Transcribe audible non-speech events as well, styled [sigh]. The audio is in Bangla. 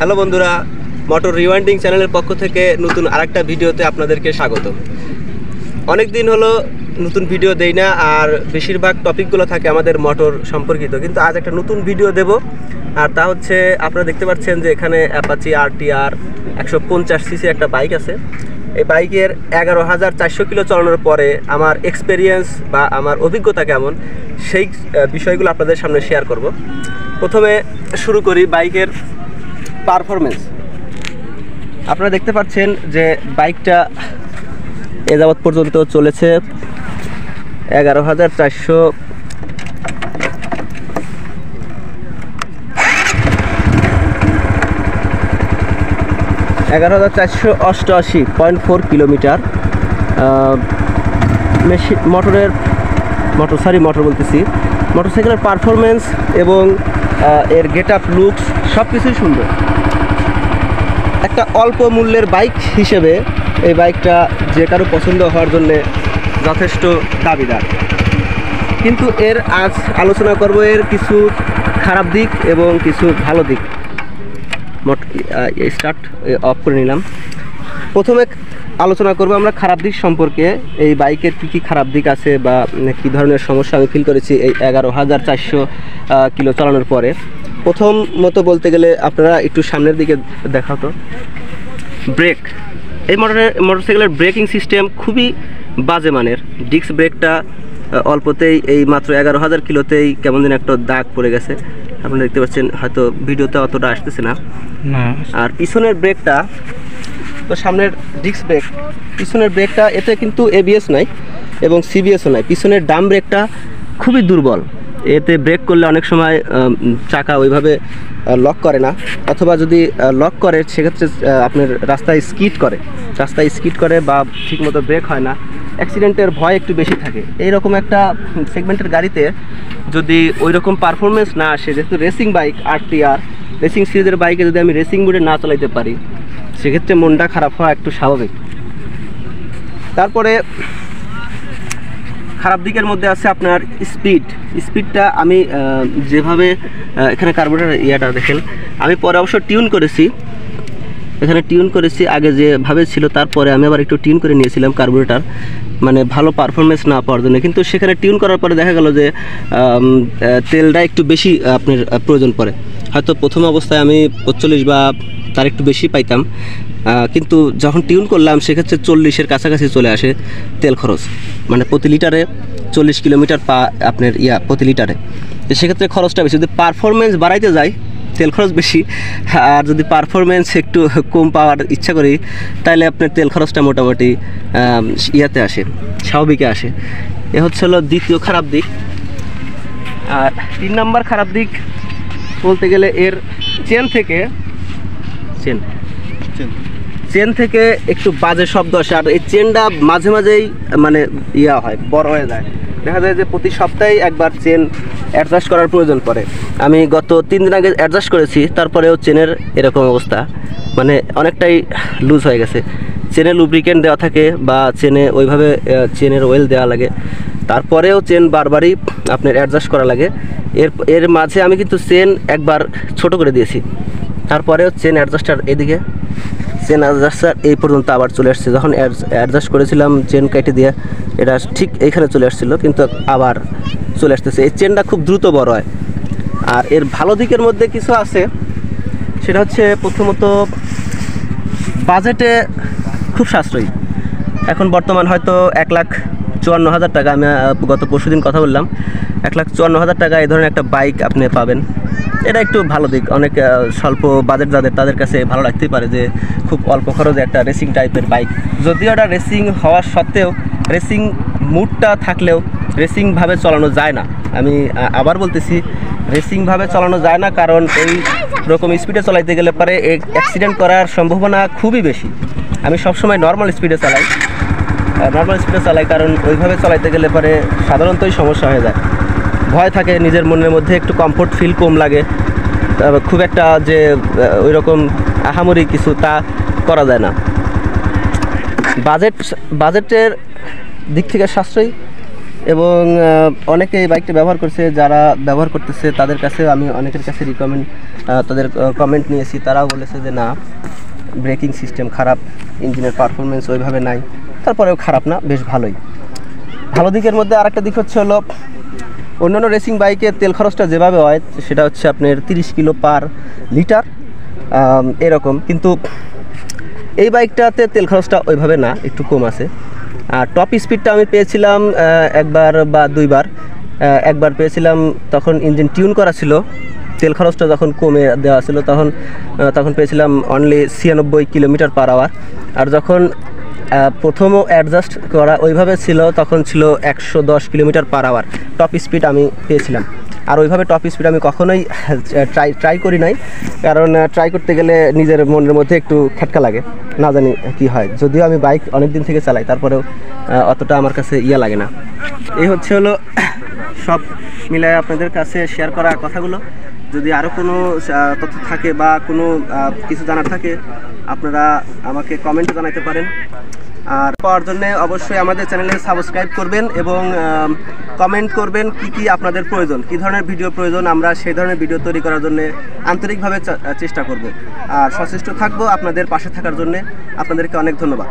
হ্যালো বন্ধুরা মোটর রিওয়াইন্ডিং চ্যানেলের পক্ষ থেকে নতুন আরেকটা ভিডিওতে আপনাদেরকে স্বাগত অনেক দিন হলো নতুন ভিডিও দেই না, আর বেশিরভাগ টপিকগুলো থাকে আমাদের মোটর সম্পর্কিত, কিন্তু আজ একটা নতুন ভিডিও দেব। আর তা হচ্ছে, আপনারা দেখতে পাচ্ছেন যে এখানে অ্যাপাচি আর টি আর একশো পঞ্চাশ সিসি একটা বাইক আছে। এই বাইকের এগারো হাজার চারশো কিলো চালানোর পরে আমার এক্সপেরিয়েন্স বা আমার অভিজ্ঞতা কেমন, সেই বিষয়গুলো আপনাদের সামনে শেয়ার করব। প্রথমে শুরু করি বাইকের পারফরমেন্স। আপনারা দেখতে পাচ্ছেন যে বাইকটা এ যাবৎ পর্যন্ত চলেছে এগারো হাজার চারশো। এগারো হাজার চারশো অষ্টআশি, পয়েন্ট ফোর কিলোমিটার। মেশিন মোটরের, মোটর সরি মোটর বলতেছি। মোটরসাইকেলের পারফরমেন্স এবং এর গেট আপ লুকস সব কিছুই সুন্দর। একটা অল্প মূল্যের বাইক হিসেবে এই বাইকটা যে কারও পছন্দ হওয়ার জন্যে যথেষ্ট দাবিদার। কিন্তু এর আজ আলোচনা করব এর কিছু খারাপ দিক এবং কিছু ভালো দিক। মোট স্টার্ট অফ করে নিলাম। প্রথমে আলোচনা করব আমরা খারাপ দিক সম্পর্কে, এই বাইকের কী কী খারাপ দিক আছে বা কী ধরনের সমস্যা আমি ফিল করেছি এই এগারো হাজার চারশো কিলো চালানোর পরে। প্রথম মতো বলতে গেলে আপনারা একটু সামনের দিকে দেখাতো ব্রেক এই মোটরের মোটরসাইকেলের ব্রেকিং সিস্টেম খুবই বাজে মানের। ডিস্ক ব্রেকটা অল্পতেই এই মাত্র এগারো হাজার কিলোতেই কেমন দিন একটা দাগ পড়ে গেছে। আপনারা দেখতে পাচ্ছেন হয়তো ভিডিওতে অতটা আসতেছে না। না। আর পিছনের ব্রেকটা তো সামনের ডিস্ক ব্রেক পিছনের ব্রেকটা এতে কিন্তু এবিএস নাই এবং সিবিএসও নাই। পিছনের ডাম ব্রেকটা খুবই দুর্বল। এতে ব্রেক করলে অনেক সময় চাকা ওইভাবে লক করে না। অথবা যদি লক করে, সেক্ষেত্রে আপনার রাস্তায় স্কিড করে। রাস্তায় স্কিড করে বা ঠিকমতো ব্রেক হয় না। অ্যাক্সিডেন্টের ভয় একটু বেশি থাকে। এইরকম একটা সেগমেন্টের গাড়িতে যদি ওই রকম পারফরমেন্স না আসে, যেহেতু racing bike R T R racing সিরিজের বাইকে যদি আমি রেসিং মোডে না চালাইতে পারি, সেক্ষেত্রে মনটা খারাপ হওয়া একটু স্বাভাবিক। তারপরে খারাপ দিকের মধ্যে আছে আপনার স্পিড। স্পিডটা আমি যেভাবে এখানে কার্বোরেটার ইয়াটা দেখেন, আমি পরে অবশ্য টিউন করেছি। এখানে টিউন করেছি, আগে যেভাবে ছিল তারপরে আমি আবার একটু টিউন করে নিয়েছিলাম কার্বোরেটার মানে ভালো পারফরমেন্স না পাওয়ার জন্য। কিন্তু সেখানে টিউন করার পরে দেখা গেল যে তেলটা একটু বেশি আপনার প্রয়োজন পড়ে। হয়তো প্রথম অবস্থায় আমি পঁচল্লিশ বা তার একটু বেশি পাইতাম। কিন্তু যখন টিউন করলাম, সেক্ষেত্রে চল্লিশের কাছাকাছি চলে আসে তেল খরচ। মানে প্রতি লিটারে চল্লিশ কিলোমিটার পা আপনার ইয়া, প্রতি লিটারে। তো সেক্ষেত্রে খরচটা বেশি। যদি পারফরমেন্স বাড়াইতে যায় তেল খরচ বেশি। আর যদি পারফরমেন্স একটু কম পাওয়ার ইচ্ছা করি তাহলে আপনার তেল খরচটা মোটামুটি ইয়াতে আসে, স্বাভাবিকে আসে। এ হচ্ছে হলো দ্বিতীয় খারাপ দিক। আর তিন নম্বর খারাপ দিক বলতে গেলে এর চেন থেকে চেন। চেন। থেকে একটু বাজে শব্দ আসে আর এই চেনটা মাঝে মাঝেই মানে ইয়া হয় বড় হয়ে যায়। দেখা যায় যে প্রতি সপ্তাহে একবার চেন অ্যাডজাস্ট করার প্রয়োজন পড়ে। আমি গত তিন দিন আগে অ্যাডজাস্ট করেছি তারপরেও চেনের এরকম অবস্থা। মানে অনেকটাই লুজ হয়ে গেছে। চেনে লুব্রিকেন্ট দেওয়া থাকে বা চেনে ওইভাবে চেনের ওয়েল দেওয়া লাগে। তারপরেও চেন বারবারই আপনার অ্যাডজাস্ট করা লাগে। এর এর মাঝে আমি কিন্তু চেন একবার ছোট করে দিয়েছি। তারপরেও চেন অ্যাডজাস্টার এদিকে। চেন অ্যাডজাস্টার এই পর্যন্ত আবার চলে আসছে। যখন অ্যাডজাস্ট করেছিলাম চেন কেটে দিয়ে, এটা ঠিক এইখানে চলে আসছিল, কিন্তু আবার চলে আসতেছে। এই চেনটা খুব দ্রুত বড় হয়। আর এর ভালো দিকের মধ্যে কিছু আছে। সেটা হচ্ছে প্রথমত, বাজেটে খুব সাশ্রয়ী। এখন বর্তমান হয়তো এক লাখ চুয়ান্ন হাজার টাকা। আমি গত পরশু দিন কথা বললাম। এক লাখ চুয়ান্ন হাজার টাকা এই ধরনের একটা বাইক আপনি পাবেন। এটা একটু ভালো দিক। অনেক স্বল্প বাজেট যাদের, তাদের কাছে ভালো লাগতেই পারে যে খুব অল্প খরচে একটা রেসিং টাইপের বাইক যদিও এটা রেসিং হওয়ার সত্ত্বেও রেসিং মুডটা থাকলেও রেসিংভাবে চালানো যায় না। আমি আবার বলতেছি রেসিংভাবে চালানো যায় না কারণ এই রকম স্পিডে চালাইতে গেলে পরে অ্যাক্সিডেন্ট করার সম্ভাবনা খুবই বেশি। আমি সবসময় নর্মাল স্পিডে চালাই। নর্মাল স্পিডে চালাই কারণ ওইভাবে চালাইতে গেলে পরে সাধারণতই সমস্যা হয়ে যায়। ভয় থাকে, নিজের মনের মধ্যে একটু কমফোর্ট ফিল কম লাগে। খুব একটা যে ওই রকম আহামরি কিছু তা করা যায় না। বাজেট বাজেটের দিক থেকে সাশ্রয়ী এবং অনেকে এই বাইকটা ব্যবহার করছে, যারা ব্যবহার করতেছে, তাদের কাছে আমি অনেকের কাছে রিকমেন্ড তাদের কমেন্ট নিয়েছি, তারাও বলেছে যে না ব্রেকিং সিস্টেম খারাপ ইঞ্জিনের পারফরমেন্স ওইভাবে নাই, তারপরেও খারাপ না, বেশ ভালোই। ভালো দিকের মধ্যে আরেকটা দিক হচ্ছে হলো অন্যান্য রেসিং বাইকের তেল খরচটা যেভাবে হয়, সেটা হচ্ছে আপনার তিরিশ কিলো পার লিটার এরকম। কিন্তু এই বাইকটাতে তেল খরচটা ওইভাবে না, একটু কম আছে। আর টপ স্পিডটা আমি পেয়েছিলাম একবার বা দুইবার। একবার পেয়েছিলাম, তখন ইঞ্জিন টিউন করা ছিল। তেল খরচটা যখন কমে দেওয়া ছিল, তখন তখন পেয়েছিলাম অনলি ছিয়ানব্বই কিলোমিটার পার আওয়ার আর যখন আহ, প্রথমও অ্যাডজাস্ট করা ওইভাবে ছিল তখন ছিল একশো দশ kilometre per hour top speed আমি পেয়েছিলাম। আর ওইভাবে টপ স্পিড আমি কখনোই ট্রাই ট্রাই করি নাই। কারণ ট্রাই করতে গেলে নিজের মনের মধ্যে একটু খেটকা লাগে। না জানি কি হয়। যদিও আমি বাইক অনেক দিন থেকে চালাই তারপরেও অতটা আমার কাছে ইয়া লাগে না। এই হচ্ছে হলো [coughs] সব মিলায় আপনাদের কাছে শেয়ার করা কথাগুলো। যদি আরও কোনো তথ্য থাকে বা কোনো কিছু জানার থাকে আপনারা আমাকে কমেন্টে জানাতে পারেন। আর পাওয়ার জন্য অবশ্যই আমাদের চ্যানেলে সাবস্ক্রাইব করবেন এবং কমেন্ট করবেন কি কি আপনাদের প্রয়োজন, কি ধরনের ভিডিও প্রয়োজন, আমরা সেই ধরনের ভিডিও তৈরি করার জন্য আন্তরিকভাবে চেষ্টা করব। আর সচেষ্ট থাকব আপনাদের পাশে থাকার জন্য। আপনাদেরকে অনেক ধন্যবাদ।